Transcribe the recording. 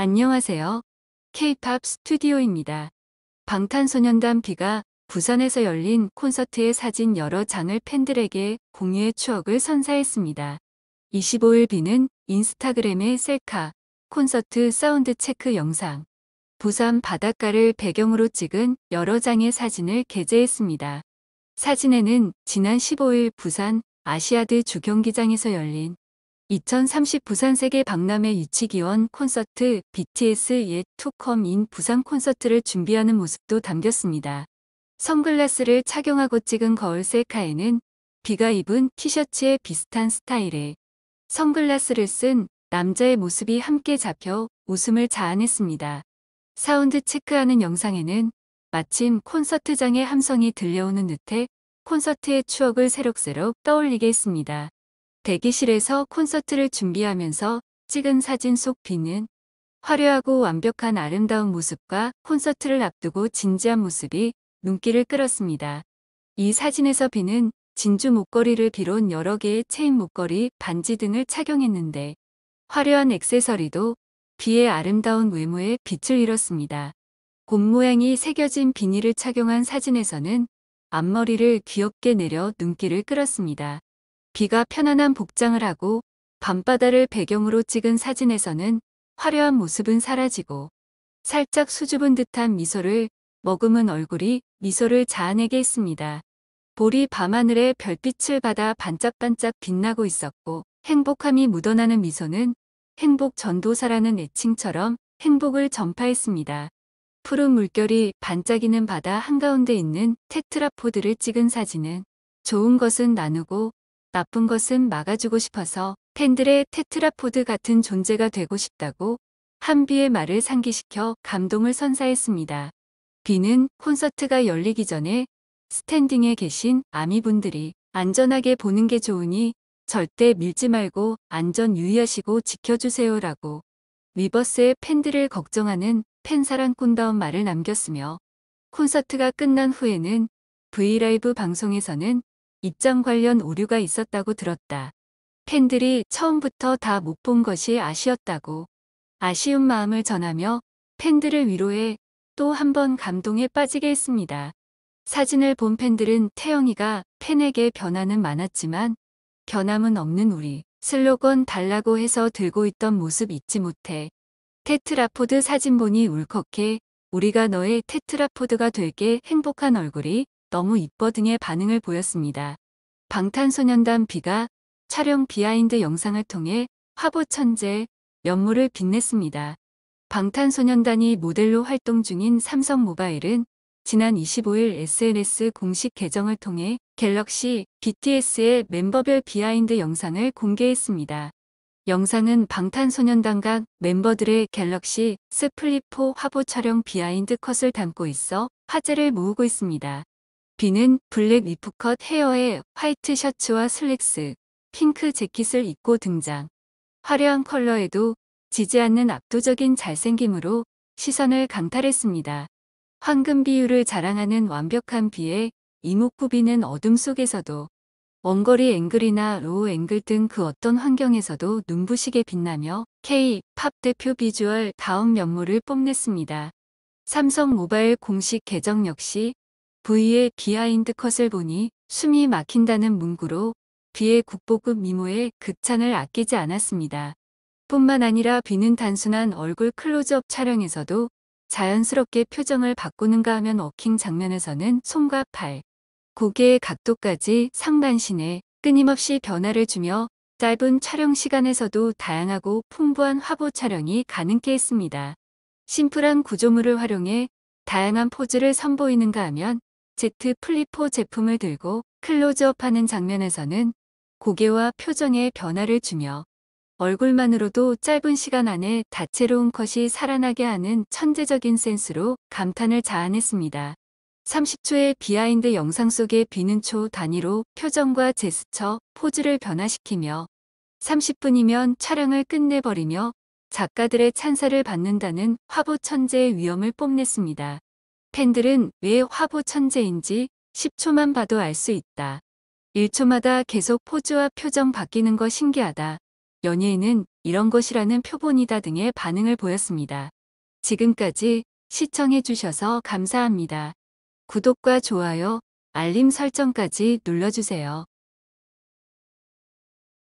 안녕하세요. K-팝 스튜디오입니다. 방탄소년단 뷔가 부산에서 열린 콘서트의 사진 여러 장을 팬들에게 공유해 추억을 선사했습니다. 25일 뷔는 인스타그램에 셀카, 콘서트 sound check 영상, 부산 바닷가를 배경으로 찍은 여러 장의 사진을 게재했습니다. 사진에는 지난 15일 부산 아시아드 주경기장에서 열린 2030 부산 세계 박람회 유치기원 콘서트 BTS Yet To Come in 부산 콘서트를 준비하는 모습도 담겼습니다. 선글라스를 착용하고 찍은 거울 셀카에는 뷔가 입은 티셔츠에 비슷한 스타일의 선글라스를 쓴 남자의 모습이 함께 잡혀 웃음을 자아냈습니다. sound check하는 영상에는 마침 콘서트장의 함성이 들려오는 듯해 콘서트의 추억을 새록새록 떠올리게 했습니다. 대기실에서 콘서트를 준비하면서 찍은 사진 속 비는 화려하고 완벽한 아름다운 모습과 콘서트를 앞두고 진지한 모습이 눈길을 끌었습니다. 이 사진에서 비는 진주 목걸이를 비롯 여러 개의 체인 목걸이, 반지 등을 착용했는데 화려한 액세서리도 비의 아름다운 외모에 빛을 잃었습니다. 곰 모양이 새겨진 비닐을 착용한 사진에서는 앞머리를 귀엽게 내려 눈길을 끌었습니다. 비가 편안한 복장을 하고 밤바다를 배경으로 찍은 사진에서는 화려한 모습은 사라지고 살짝 수줍은 듯한 미소를 머금은 얼굴이 미소를 자아내게 했습니다. 볼이 밤하늘에 별빛을 받아 반짝반짝 빛나고 있었고 행복함이 묻어나는 미소는 행복 전도사라는 애칭처럼 행복을 전파했습니다. 푸른 물결이 반짝이는 바다 한가운데 있는 테트라포드를 찍은 사진은 좋은 것은 나누고 나쁜 것은 막아주고 싶어서 팬들의 테트라포드 같은 존재가 되고 싶다고 한비의 말을 상기시켜 감동을 선사했습니다. 비는 콘서트가 열리기 전에 스탠딩에 계신 아미분들이 안전하게 보는 게 좋으니 절대 밀지 말고 안전 유의하시고 지켜주세요라고 위버스의 팬들을 걱정하는 팬사랑꾼다운 말을 남겼으며 콘서트가 끝난 후에는 브이라이브 방송에서는 입장 관련 오류가 있었다고 들었다. 팬들이 처음부터 다 못 본 것이 아쉬웠다고 아쉬운 마음을 전하며 팬들을 위로해 또 한 번 감동에 빠지게 했습니다. 사진을 본 팬들은 태형이가 팬에게 변화는 많았지만 변함은 없는 우리 슬로건 달라고 해서 들고 있던 모습 잊지 못해 테트라포드 사진 보니 울컥해 우리가 너의 테트라포드가 될게 행복한 얼굴이 너무 이뻐 등의 반응을 보였습니다. 방탄소년단 뷔가 촬영 behind 영상을 통해 화보 천재 면모를 빛냈습니다. 방탄소년단이 모델로 활동 중인 삼성 모바일은 지난 25일 SNS 공식 계정을 통해 갤럭시 BTS의 멤버별 behind 영상을 공개했습니다. 영상은 방탄소년단 각 멤버들의 갤럭시 Z 플립4 화보 촬영 behind 컷을 담고 있어 화제를 모으고 있습니다. 뷔는 블랙 leaf cut 헤어에 화이트 셔츠와 슬랙스, 핑크 재킷을 입고 등장. 화려한 컬러에도 지지 않는 압도적인 잘생김으로 시선을 강탈했습니다. 황금 비율을 자랑하는 완벽한 뷔의 이목구비는 어둠 속에서도 원거리 앵글이나 low 앵글 등 그 어떤 환경에서도 눈부시게 빛나며 K-팝 대표 비주얼 다운 면모를 뽐냈습니다. 삼성 모바일 공식 계정 역시 뷔의 behind 컷을 보니 숨이 막힌다는 문구로 뷔의 국보급 미모에 극찬을 아끼지 않았습니다. 뿐만 아니라 뷔는 단순한 얼굴 클로즈업 촬영에서도 자연스럽게 표정을 바꾸는가 하면 워킹 장면에서는 손과 팔, 고개의 각도까지 상반신에 끊임없이 변화를 주며 짧은 촬영 시간에서도 다양하고 풍부한 화보 촬영이 가능케 했습니다. 심플한 구조물을 활용해 다양한 포즈를 선보이는가 하면 Z 플립4 제품을 들고 클로즈업하는 장면에서는 고개와 표정에 변화를 주며 얼굴만으로도 짧은 시간 안에 다채로운 컷이 살아나게 하는 천재적인 센스로 감탄을 자아냈습니다. 30초의 behind 영상 속에 뷔는 초 단위로 표정과 제스처, 포즈를 변화시키며 30분이면 촬영을 끝내버리며 작가들의 찬사를 받는다는 화보 천재의 위엄을 뽐냈습니다. 팬들은 왜 화보 천재인지 10초만 봐도 알 수 있다. 1초마다 계속 포즈와 표정 바뀌는 거 신기하다. 연예인은 이런 것이라는 표본이다 등의 반응을 보였습니다. 지금까지 시청해주셔서 감사합니다. 구독과 좋아요, 알림 설정까지 눌러주세요.